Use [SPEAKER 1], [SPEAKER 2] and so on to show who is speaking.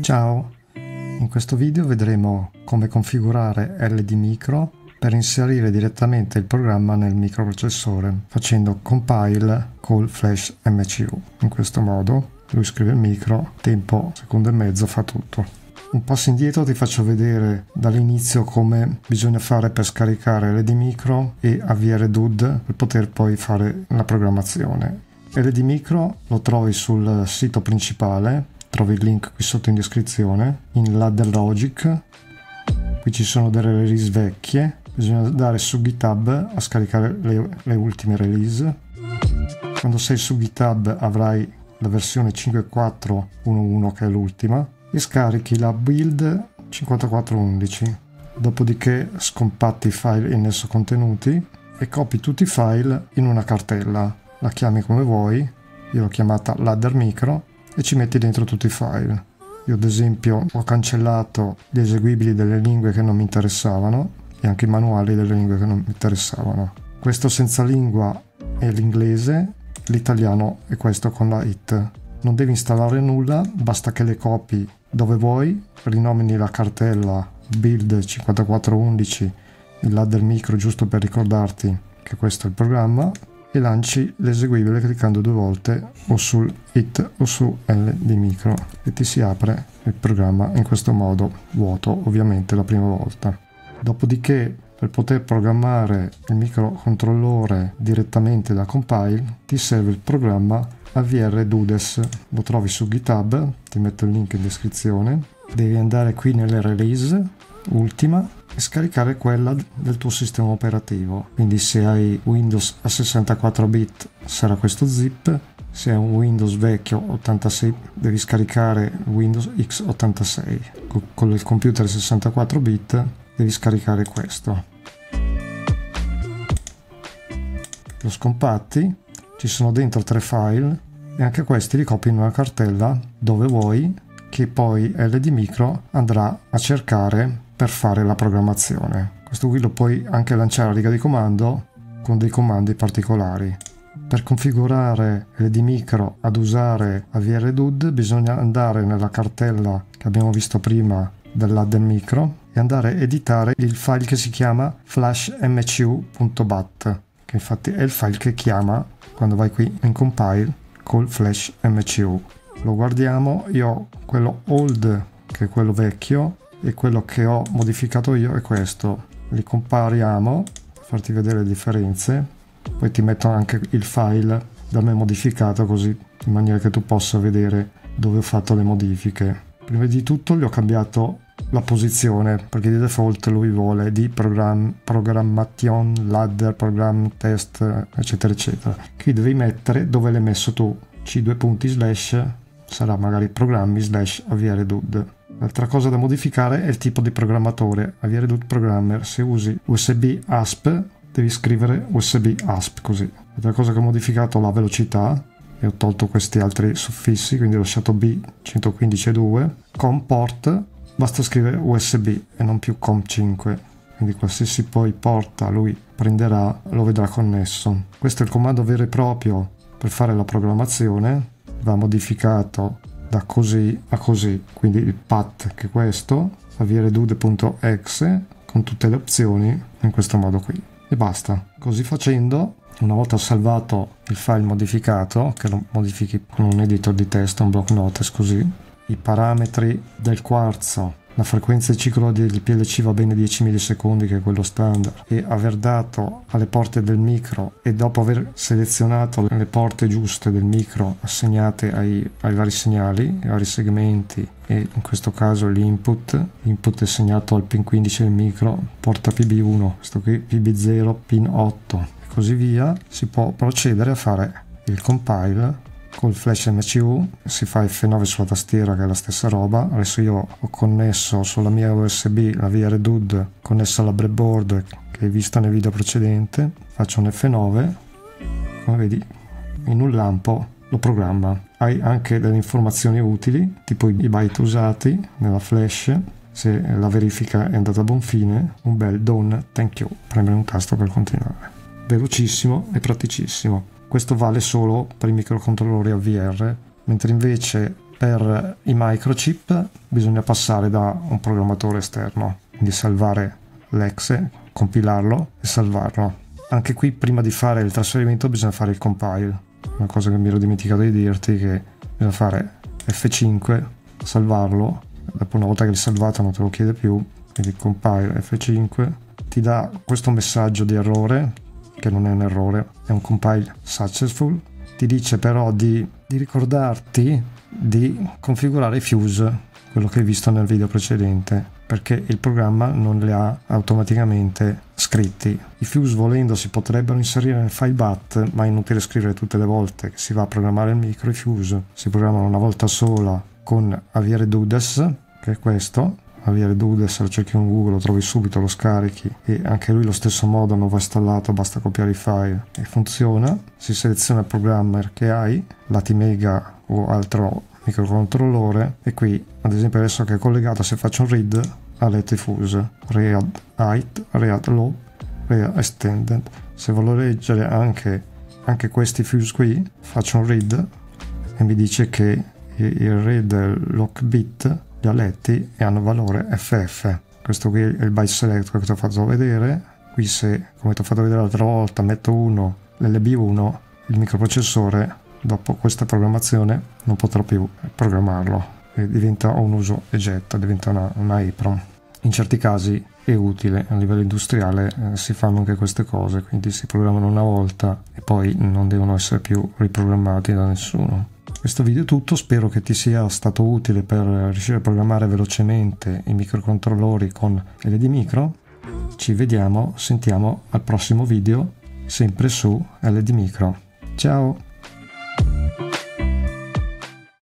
[SPEAKER 1] Ciao! In questo video vedremo come configurare LD Micro per inserire direttamente il programma nel microprocessore facendo compile col flash MCU. In questo modo lui scrive il micro, tempo secondo e mezzo fa tutto. Un passo indietro ti faccio vedere dall'inizio come bisogna fare per scaricare LD Micro e avviare DUD per poter poi fare la programmazione. LD Micro lo trovi sul sito principale trovi il link qui sotto in descrizione, in Ladder Logic, qui ci sono delle release vecchie, bisogna andare su GitHub a scaricare le, le ultime release. Quando sei su GitHub avrai la versione 5.4.1.1 che è l'ultima e scarichi la build 5411. Dopodiché scompatti i file in esso contenuti e copi tutti i file in una cartella. La chiami come vuoi, io l'ho chiamata ladder micro e ci metti dentro tutti i file. Io ad esempio ho cancellato gli eseguibili delle lingue che non mi interessavano e anche i manuali delle lingue che non mi interessavano. Questo senza lingua è l'inglese, l'italiano è questo con la IT. Non devi installare nulla, basta che le copi dove vuoi, rinomini la cartella build 5411, il ladder micro giusto per ricordarti che questo è il programma e lanci l'eseguibile cliccando due volte o sul hit o su L di micro e ti si apre il programma in questo modo vuoto ovviamente la prima volta. Dopodiché per poter programmare il microcontrollore direttamente da compile ti serve il programma AVR Dudes. Lo trovi su github ti metto il link in descrizione. Devi andare qui nelle release ultima e scaricare quella del tuo sistema operativo. Quindi se hai Windows a 64 bit sarà questo zip, se hai un Windows vecchio 86 devi scaricare Windows x86. Con il computer 64 bit devi scaricare questo. Lo scompatti, ci sono dentro tre file e anche questi li copi in una cartella dove vuoi che poi LD Micro andrà a cercare per fare la programmazione. Questo qui lo puoi anche lanciare a riga di comando con dei comandi particolari. Per configurare LD Micro ad usare AVRDUD bisogna andare nella cartella che abbiamo visto prima dell'Adden Micro e andare a editare il file che si chiama flashmcu.bat che infatti è il file che chiama quando vai qui in compile col flash mcu. Lo guardiamo, io ho quello old che è quello vecchio e quello che ho modificato io è questo. Li compariamo per farti vedere le differenze. Poi ti metto anche il file da me modificato così in maniera che tu possa vedere dove ho fatto le modifiche. Prima di tutto gli ho cambiato la posizione perché di default lui vuole di program, programmation ladder program test eccetera eccetera. Qui devi mettere dove l'hai messo tu. C2 punti slash sarà magari programmi slash avviare dud L'altra cosa da modificare è il tipo di programmatore. A Redut Programmer, se usi USB ASP, devi scrivere USB ASP così. L'altra cosa che ho modificato è la velocità e ho tolto questi altri suffissi, quindi ho lasciato B 115.2. COM port, basta scrivere USB e non più COM5. Quindi qualsiasi poi porta lui prenderà, lo vedrà connesso. Questo è il comando vero e proprio per fare la programmazione. Va modificato da così a così, quindi il path che è questo, avieredude.exe con tutte le opzioni in questo modo qui e basta. Così facendo, una volta salvato il file modificato, che lo modifichi con un editor di testo, un block notes così, i parametri del quarzo la frequenza di ciclo del PLC va bene 10 millisecondi che è quello standard. E aver dato alle porte del micro e dopo aver selezionato le porte giuste del micro assegnate ai, ai vari segnali, ai vari segmenti e in questo caso l'input, l'input è segnato al pin 15 del micro, porta PB1, questo qui PB0, pin 8 e così via, si può procedere a fare il compile col flash MCU si fa F9 sulla tastiera che è la stessa roba. Adesso io ho connesso sulla mia USB la via Redud connessa alla breadboard che hai visto nel video precedente. Faccio un F9 come vedi in un lampo lo programma. Hai anche delle informazioni utili tipo i byte usati nella flash. Se la verifica è andata a buon fine un bel done thank you. Premere un tasto per continuare. Velocissimo e praticissimo questo vale solo per i microcontrollori AVR, mentre invece per i microchip bisogna passare da un programmatore esterno, quindi salvare l'exe, compilarlo e salvarlo. Anche qui prima di fare il trasferimento bisogna fare il compile, una cosa che mi ero dimenticato di dirti che bisogna fare F5, salvarlo, dopo una volta che l'hai salvato non te lo chiede più, quindi compile F5, ti dà questo messaggio di errore, che non è un errore, è un compile successful, ti dice però di, di ricordarti di configurare i fuse, quello che hai visto nel video precedente, perché il programma non li ha automaticamente scritti. I fuse volendo si potrebbero inserire nel file bat, ma è inutile scrivere tutte le volte che si va a programmare il micro, i fuse si programmano una volta sola con Aviere Dudes, che è questo, Aviere Dudes, lo cerchi in Google, lo trovi subito, lo scarichi e anche lui lo stesso modo non va installato, basta copiare i file e funziona. Si seleziona il programma che hai, Latimega o altro microcontrollore e qui ad esempio adesso che è collegato se faccio un read ha letto i fuse read height, read low, read extended se voglio leggere anche, anche questi fuse qui faccio un read e mi dice che il read lock bit letti e hanno valore FF questo qui è il byte select che ti ho fatto vedere qui se come ti ho fatto vedere l'altra volta metto 1 l'LB1 il microprocessore dopo questa programmazione non potrò più programmarlo e diventa un uso e diventa una, una EEPROM. In certi casi è utile, a livello industriale eh, si fanno anche queste cose, quindi si programmano una volta e poi non devono essere più riprogrammati da nessuno. Questo video è tutto, spero che ti sia stato utile per riuscire a programmare velocemente i microcontrollori con LD Micro. Ci vediamo, sentiamo al prossimo video, sempre su LD Micro. Ciao!